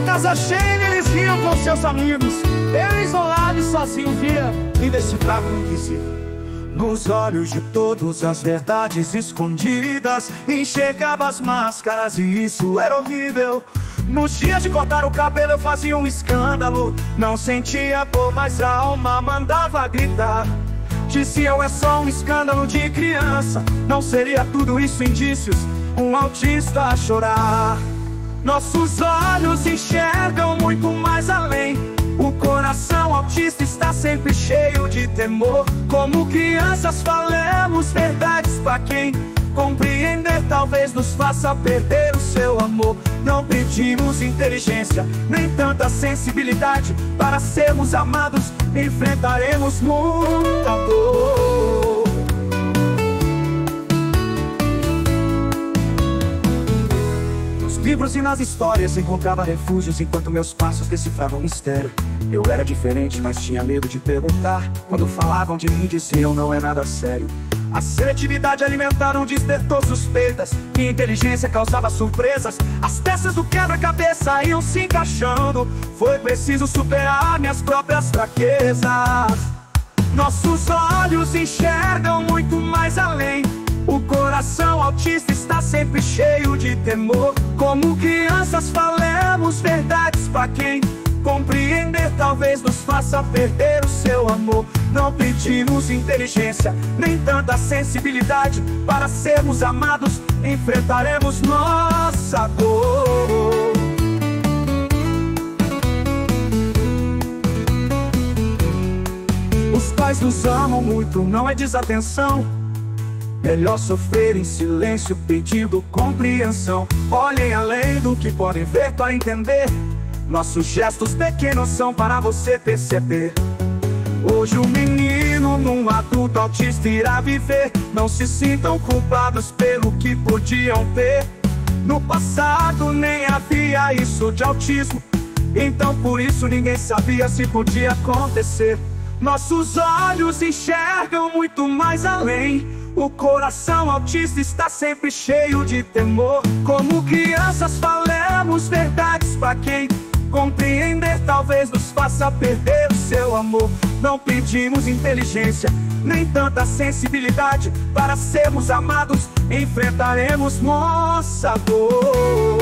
A casa cheia eles riam com seus amigos. Eu isolado e sozinho via indecifrável invisível. Nos olhos de todos as verdades escondidas Enxergava as máscaras e isso era horrível. Nos dias de cortar o cabelo eu fazia um escândalo. Não sentia dor, mas a alma mandava gritar. Diziam é só um escândalo de criança. Não seria tudo isso indícios. Um autista a chorar Nossos olhos enxergam muito mais além o coração autista está sempre cheio de temor. Como crianças falamos verdades para quem compreender talvez nos faça perder o seu amor. Não pedimos inteligência, nem tanta sensibilidade para sermos amados. Enfrentaremos muita dor. Livros e nas histórias encontrava refúgios enquanto meus passos decifravam mistério. Eu era diferente, mas tinha medo de perguntar. Quando falavam de mim, diziam não é nada sério. A seletividade alimentaram destertou suspeitas E inteligência causava surpresas As peças do quebra-cabeça iam se encaixando Foi preciso superar minhas próprias fraquezas Nossos olhos enxergam muito mais além O coração autista está sempre cheio de temor Como crianças falamos verdades para quem Compreender talvez nos faça perder o seu amor. Não pedimos inteligência, nem tanta sensibilidade para sermos amados. Enfrentaremos nossa dor. Os pais nos amam muito, não é desatenção. Melhor sofrer em silêncio, pedindo compreensão. Olhem além do que podem ver para entender. Nossos gestos pequenos são para você perceber. Hoje o menino num adulto autista irá viver. Não se sintam culpados pelo que podiam ter. No passado nem havia isso de autismo. Então por isso ninguém sabia se podia acontecer. Nossos olhos enxergam muito mais além. O coração autista está sempre cheio de temor. Como crianças falamos verdades para quem Compreender talvez nos faça perder o seu amor. Não pedimos inteligência, nem tanta sensibilidade para sermos amados. Enfrentaremos nossa dor.